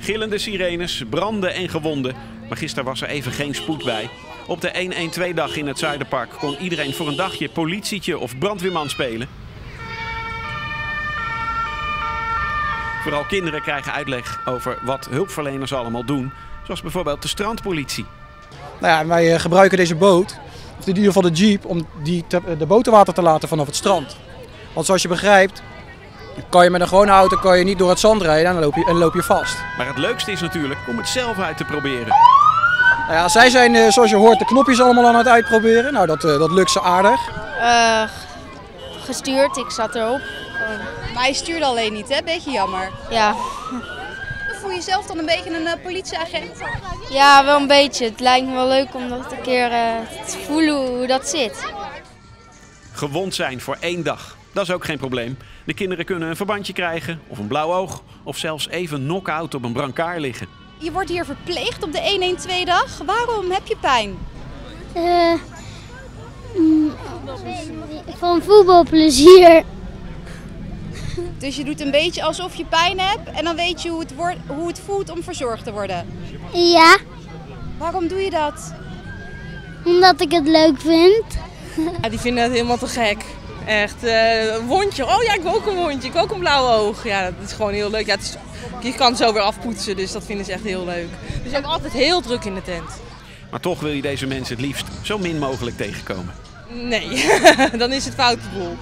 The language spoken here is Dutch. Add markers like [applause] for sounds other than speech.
Gillende sirenes, branden en gewonden. Maar gisteren was er even geen spoed bij. Op de 112-dag in het Zuiderpark kon iedereen voor een dagje politietje of brandweerman spelen. Vooral kinderen krijgen uitleg over wat hulpverleners allemaal doen. Zoals bijvoorbeeld de strandpolitie. Nou ja, wij eh, gebruiken deze boot, of in ieder geval de jeep, om die te, de boterwater te laten vanaf het strand. Want zoals je begrijpt, kan je met een gewone auto kan je niet door het zand rijden en dan loop je, en loop je vast. Maar het leukste is natuurlijk om het zelf uit te proberen. Nou ja, zij zijn, eh, zoals je hoort, de knopjes allemaal aan het uitproberen. Nou, dat, eh, dat lukt ze aardig. Eh, gestuurd, ik zat erop. Maar hij stuurde alleen niet, hè? Beetje jammer. Ja. Voel je jezelf dan een beetje een politieagent? ja, wel een beetje. Het lijkt me wel leuk om dat een keer eh, te voelen hoe dat zit. Gewond zijn voor één dag. Dat is ook geen probleem. De kinderen kunnen een verbandje krijgen, of een blauw oog, of zelfs even knock-out op een brancard liggen. Je wordt hier verpleegd op de 112-dag. Waarom heb je pijn? Eh, mm, van voetbalplezier. Dus je doet een beetje alsof je pijn hebt en dan weet je hoe het, wordt, hoe het voelt om verzorgd te worden. Ja, Waarom doe je dat? omdat ik het leuk vind. Ja, [laughs] die vinden het helemaal te gek. Echt, eh, een wondje. Oh ja, ik wil ook een wondje. Ik wil ook een blauw oog. Ja, dat is gewoon heel leuk. Ja, het is, je kan het zo weer afpoetsen, dus dat vinden ze echt heel leuk. Dus ook altijd heel druk in de tent. Maar toch wil je deze mensen het liefst zo min mogelijk tegenkomen. Nee, [laughs] dan is het foute boel.